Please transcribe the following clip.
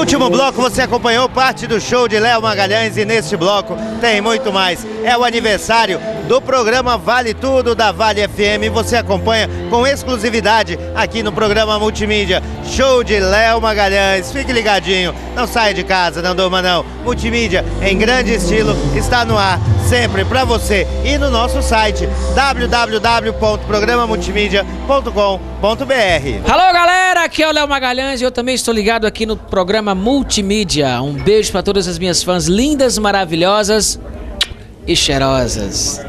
último bloco você acompanhou parte do show de Léo Magalhães e neste bloco tem muito mais. É o aniversário do programa Vale Tudo da Vale FM. Você acompanha com exclusividade aqui no programa Multimídia. Show de Léo Magalhães. Fique ligadinho, não saia de casa, não durma não. Multimídia em grande estilo está no ar sempre para você e no nosso site www.programamultimedia.com.br. Alô galera, aqui é o Léo Magalhães e eu também estou ligado aqui no programa Multimídia. Um beijo para todas as minhas fãs lindas, maravilhosas e cheirosas.